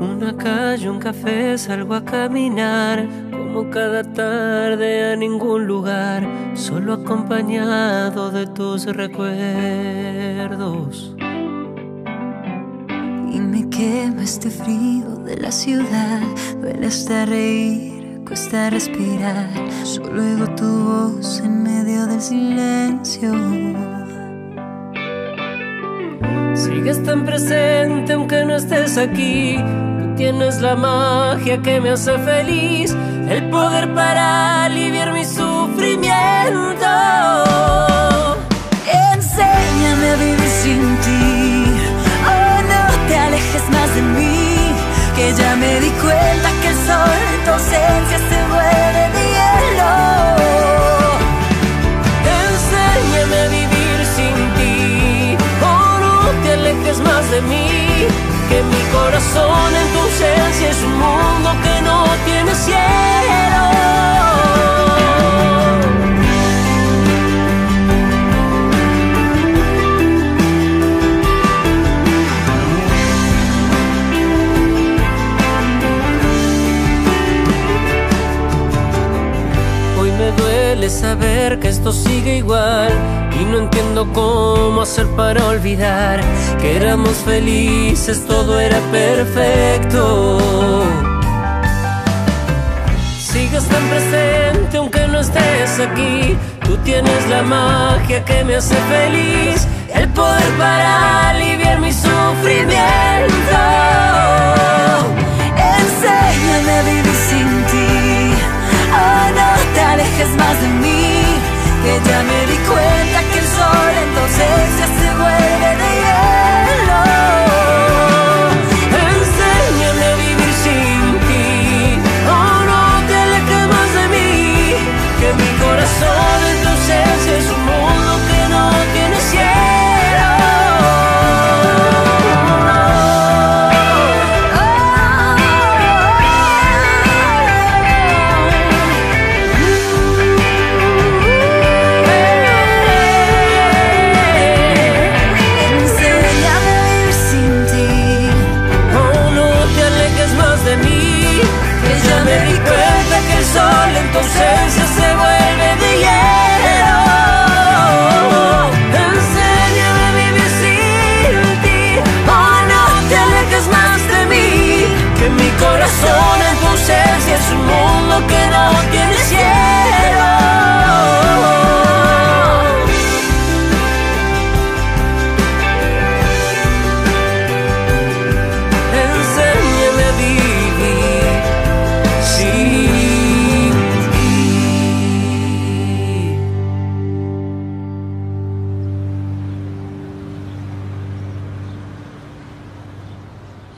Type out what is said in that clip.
Una calle, un café, salgo a caminar, como cada tarde a ningún lugar, solo acompañado de tus recuerdos. Y me quema este frío de la ciudad, duele hasta reír, cuesta respirar, solo oigo tu voz en medio del silencio. Sigues tan presente aunque no estés aquí. Tú tienes la magia que me hace feliz, el poder para aliviar mi sufrimiento. Enséñame a vivir sin ti, oh no te alejes más de mí, que ya me di cuenta que el sol tu ausencia se vuelve corazón en tu ausencia es un mundo que no tiene cielo. Duele saber que esto sigue igual y no entiendo cómo hacer para olvidar que éramos felices, todo era perfecto. Sigues tan presente aunque no estés aquí, tú tienes la magia que me hace feliz, el poder para me di cuenta que el sol entonces